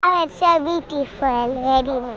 And it's so beautiful, very.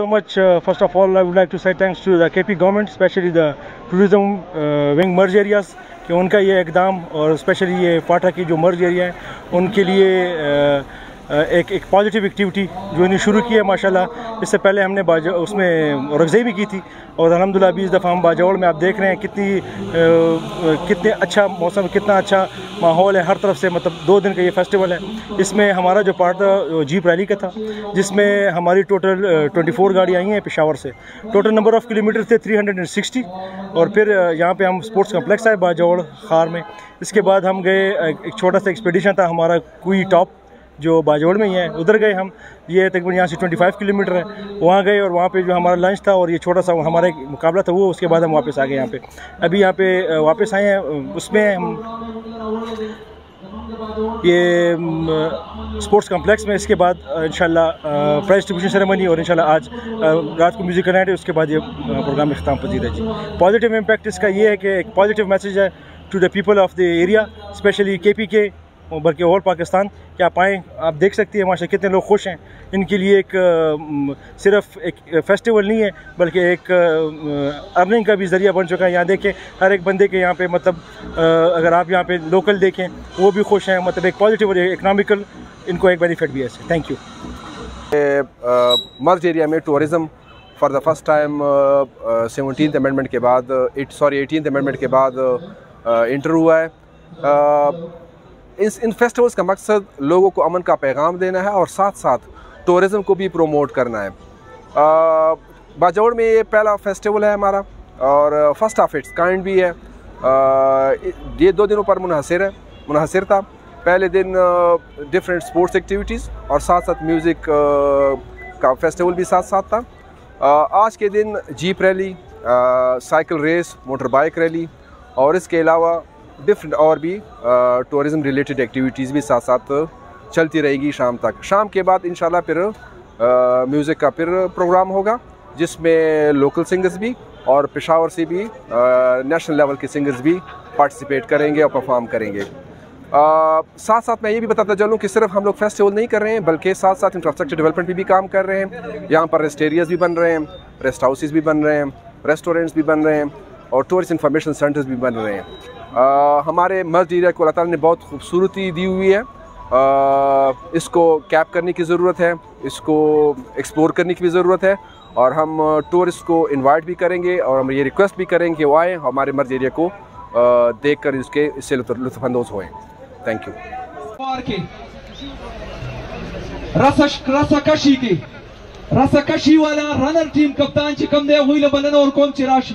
so much. Uh, first of all, I would like to say thanks to the KP government, especially the tourism uh, wing merge areas कि उनका ये इकदाम और specially ये फाटा की जो मर्ज area है उनके लिए uh, एक एक पॉजिटिव एक्टिविटी जो इन्हें शुरू की है, माशाल्लाह। इससे पहले हमने बाजा, उसमें रगज़ई भी की थी और अलहमदिल्ला अभी इस दफ़ा हम बाजावड़ में आप देख रहे हैं कितनी कितने अच्छा मौसम, कितना अच्छा माहौल है हर तरफ़ से। मतलब दो दिन का ये फेस्टिवल है। इसमें हमारा जो पार्ट था जीप रैली का था, जिसमें हमारी टोटल ट्वेंटी फोर गाड़ियाँ आई हैं पेशावर से। Total number of kilometre three hundred and and sixty और फिर यहाँ पर हम स्पोर्ट्स कम्प्लेक्स आए बाजावड़ खार में। इसके बाद हम गए एक छोटा सा एक्सपेडिशन था हमारा कोई टॉप। जो बाजोड़ में ही है, उधर गए हम। ये तकरीबन यहाँ से 25 किलोमीटर है। वहाँ गए और वहाँ पे जो हमारा लंच था और ये छोटा सा हमारा एक मुकाबला था, वो उसके बाद हम वापस आ गए यहाँ पे। अभी यहाँ पे वापस आए हैं उसमें हम ये स्पोर्ट्स कम्प्लेक्स में। इसके बाद इंशाल्लाह प्राइज डिस्ट्रीब्यूशन सेरेमनी और इंशाल्लाह आज रात को म्यूज़िक नाइट है, उसके बाद ये प्रोग्राम अख्ताम पजीर है जी। पॉजिटिव इम्पैक्ट इसका ये है कि एक पॉजिटिव मैसेज है to the people of the area specially K P के बल्कि और पाकिस्तान, क्या पाएँ आप देख सकती हैं माशा कितने लोग खुश हैं। इनके लिए एक सिर्फ़ एक फेस्टिवल नहीं है, बल्कि एक अर्निंग का भी ज़रिया बन चुका है। यहाँ देखें, हर एक बंदे के यहाँ पे मतलब अगर आप यहाँ पे लोकल देखें, वो भी खुश हैं मतलब एक पॉजिटिव इकनॉमिकल इनको एक बेनिफिट भी है। थैंक यू मर्ज एरिया में tourism for the first time seventeen amendment के बाद सॉरी एटीन अमेंडमेंट के बाद इंटर हुआ है। इस इन फेस्टिवल्स का मकसद लोगों को अमन का पैगाम देना है और साथ साथ टूरिज़म को भी प्रोमोट करना है। बाजौड़ में ये पहला फेस्टिवल है हमारा और फ़र्स्ट ऑफ़ इट्स काइंड भी है। ये दो दिनों पर मुनहसर है, मुनहसर था। पहले दिन डिफरेंट स्पोर्ट्स एक्टिविटीज़ और साथ साथ म्यूज़िक का फेस्टिवल भी साथ साथ था आज के दिन jeep rally cycle race motor bike rally और इसके अलावा डिफरेंट और भी टूरिज़म रिलेटेड एक्टिविटीज़ भी साथ साथ चलती रहेगी शाम तक। शाम के बाद इन फिर म्यूज़िक का फिर प्रोग्राम होगा जिसमें लोकल सिंगर्स भी और पेशावर से भी नेशनल लेवल के सिंगर्स भी पार्टिसिपेट करेंगे और परफॉर्म करेंगे। आ, साथ साथ मैं ये भी बताता चलूँ कि सिर्फ़ हम लोग फेस्टिवल नहीं कर रहे हैं बल्कि साथ साथ इंफ्रास्ट्रक्चर डेवलपमेंट भी, भी काम कर रहे हैं। यहाँ पर रेस्ट एरियाज़ भी बन रहे हैं रेस्ट हाउसेज भी बन रहे हैं रेस्टोरेंट्स भी बन रहे हैं और टूरिस्ट इन्फॉर्मेशन सेंटर्स भी बन रहे हैं। आ, हमारे मस्जिद एरिया को अल्लाह ने बहुत खूबसूरती दी हुई है। आ, इसको कैप करने की ज़रूरत है इसको एक्सप्लोर करने की भी ज़रूरत है और हम टूरिस्ट को इनवाइट भी करेंगे और हम ये रिक्वेस्ट भी करेंगे कि वो आएँ हमारे मर्ज एरिया को देख कर इसके इससे लुफानंदोज हुए। थैंक यू रसकशी की। रसकशी वाला रनर टीम कप्तान चिकम दे हुई बलन और कौन चिराशी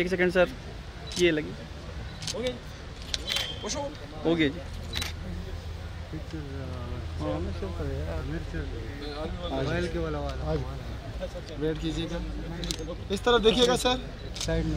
एक सेकंड सर ये लगी। हो गया जी वेट कीजिएगा। इस तरफ़ देखिएगा सर साइड में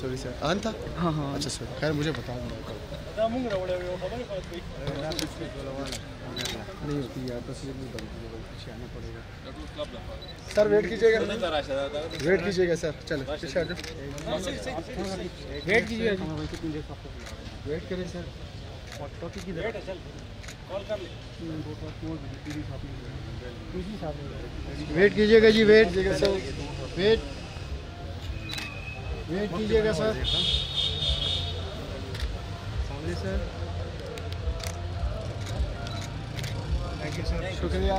सॉरी सर आन था हाँ हाँ। अच्छा सर खैर मुझे बता नहीं होती यार तस्वीर नहीं बनती है पीछे आना पड़ेगा। सर वेट कीजिएगा। वेट कीजिएगा सर चलो पीछे आ वेट कीजिएगा वेट करें सर टॉपिक की वेट कीजिएगा जी वेट सर वेट वेट कीजिएगा सर। सामने सर थैंक यू सर शुक्रिया।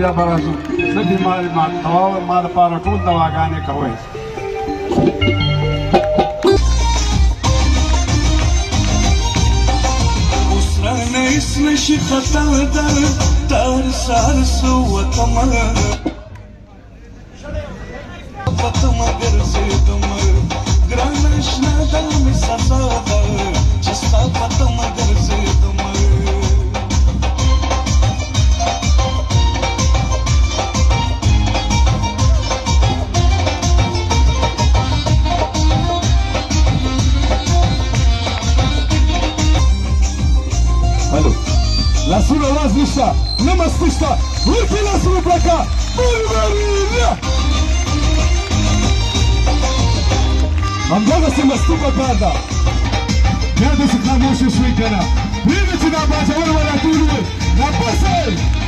ya para su sedi mal para kun da wagane kawai usrane isne shi fatal dar dar sar su watama Tamam, tamam, Super Panda. Nerede sıkan boşluğu suyu kere. Bir içinden başa vurmadan na passagem.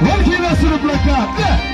Vamos que nosso no placar.